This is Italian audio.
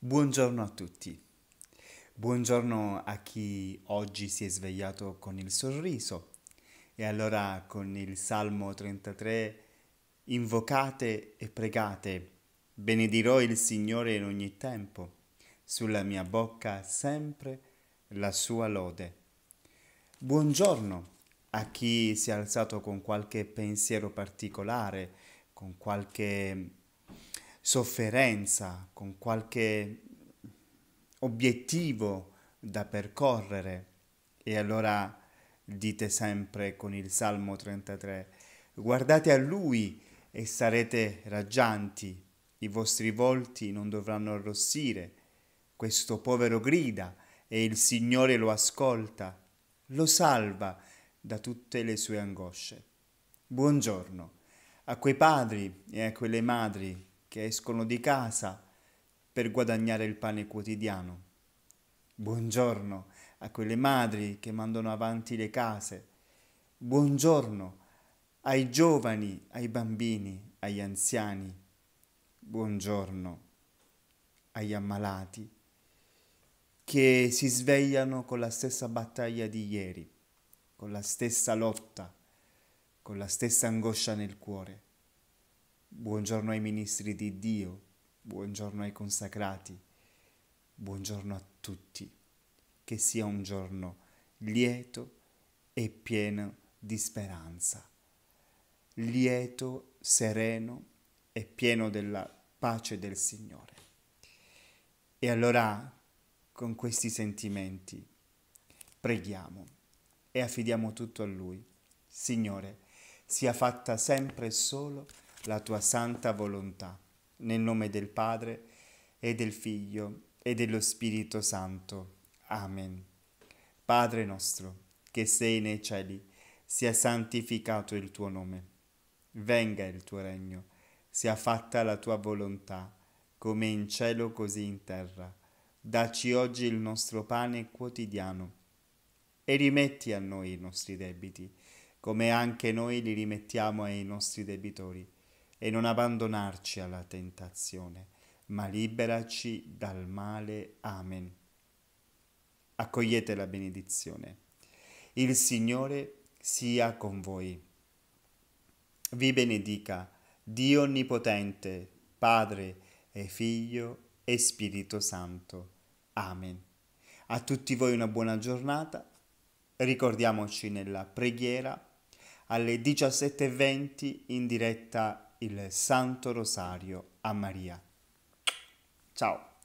Buongiorno a tutti. Buongiorno a chi oggi si è svegliato con il sorriso. E allora con il Salmo 33 invocate e pregate. Benedirò il Signore in ogni tempo. Sulla mia bocca sempre la sua lode. Buongiorno a chi si è alzato con qualche pensiero particolare, con qualche sofferenza, con qualche obiettivo da percorrere. E allora dite sempre con il Salmo 33, guardate a Lui e sarete raggianti, i vostri volti non dovranno arrossire. Questo povero grida e il Signore lo ascolta, lo salva da tutte le sue angosce. Buongiorno a quei padri e a quelle madri che escono di casa per guadagnare il pane quotidiano. Buongiorno a quelle madri che mandano avanti le case. Buongiorno ai giovani, ai bambini, agli anziani. Buongiorno agli ammalati che si svegliano con la stessa battaglia di ieri, con la stessa lotta, con la stessa angoscia nel cuore. Buongiorno ai ministri di Dio, buongiorno ai consacrati, buongiorno a tutti. Che sia un giorno lieto e pieno di speranza, lieto, sereno e pieno della pace del Signore. E allora, con questi sentimenti, preghiamo e affidiamo tutto a Lui. Signore, sia fatta sempre e solo la tua santa volontà, nel nome del Padre e del Figlio e dello Spirito Santo. Amen. Padre nostro, che sei nei cieli, sia santificato il tuo nome. Venga il tuo regno, sia fatta la tua volontà, come in cielo così in terra. Dacci oggi il nostro pane quotidiano e rimetti a noi i nostri debiti, come anche noi li rimettiamo ai nostri debitori e non abbandonarci alla tentazione, ma liberaci dal male. Amen. Accogliete la benedizione. Il Signore sia con voi. Vi benedica Dio Onnipotente, Padre e Figlio e Spirito Santo. Amen. A tutti voi una buona giornata. Ricordiamoci nella preghiera alle 17.20 in diretta il Santo Rosario a Maria. Ciao!